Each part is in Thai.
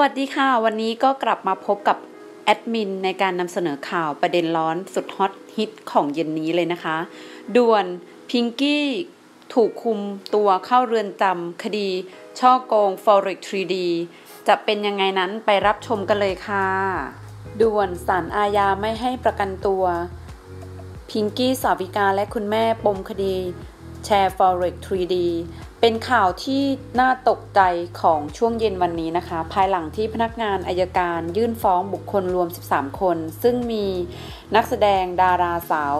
วัสดีค่ะ วันนี้ก็กลับมาพบกับแอดมินในการนำเสนอข่าวประเด็นร้อนสุดฮอตฮิตของเย็นนี้เลยนะคะ ด่วนพิงกี้ถูกคุมตัวเข้าเรือนจำคดี ช่อโกง Forex 3D จะเป็นยังไงนั้นไปรับชมกันเลยค่ะ ด่วนศาลอาญาไม่ให้ประกันตัว พิงกี้สาวิกาและคุณแม่ปมคดี แชร์ Forex 3D เป็นข่าวที่น่าตกใจของช่วงเย็นวันนี้นะคะ ภายหลังที่พนักงานอายการยื่นฟ้องบุคคลรวม 13 คน ซึ่งมีนักแสดงดาราสาว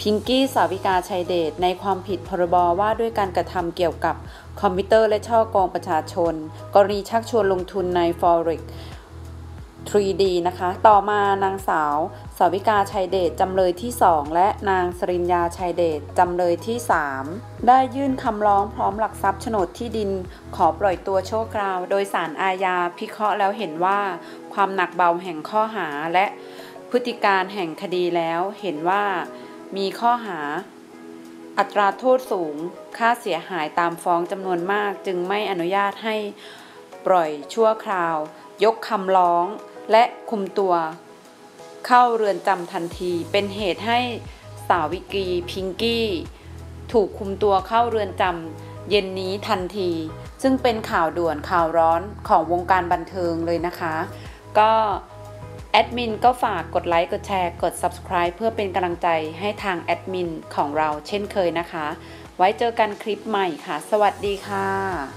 พิงกี้สาวิกาชัยเดชในความผิดพรบว่าด้วยการกระทำเกี่ยวกับคอมพิวเตอร์และช่อกองประชาชน กรณีชักชวนลงทุนใน Forex 3D นะคะ ต่อมานางสาวสาวิกาชัยเดชจำเลยที่ 2 และนางสริญญาชัยเดชจำเลยที่ 3 ได้ยื่นคำร้องพร้อมหลักทรัพย์โฉนดที่ดิน ขอปล่อยตัวชั่วคราว โดยสารอาญาพิเคราะห์แล้วเห็นว่า ความหนักเบาแห่งข้อหาและพฤติการแห่งคดีแล้วเห็นว่ามีข้อหาอัตราโทษสูง ค่าเสียหายตามฟ้องจำนวนมาก จึงไม่อนุญาตให้ปล่อยชั่วคราว ยกคำร้อง และคุมตัว เข้าเรือนจำทันที เป็นเหตุให้สาวิกีพิงกี้ ถูกคุมตัวเข้าเรือนจำเย็นนี้ทันที ซึ่งเป็นข่าวด่วนข่าวร้อนของวงการบันเทิงเลยนะคะ ก็แอดมินก็ฝากกดไลค์ กดแชร์ กด Subscribe เพื่อเป็นกำลังใจให้ทางแอดมินของเราเช่นเคยนะคะ ไว้เจอกันคลิปใหม่ค่ะ สวัสดีค่ะ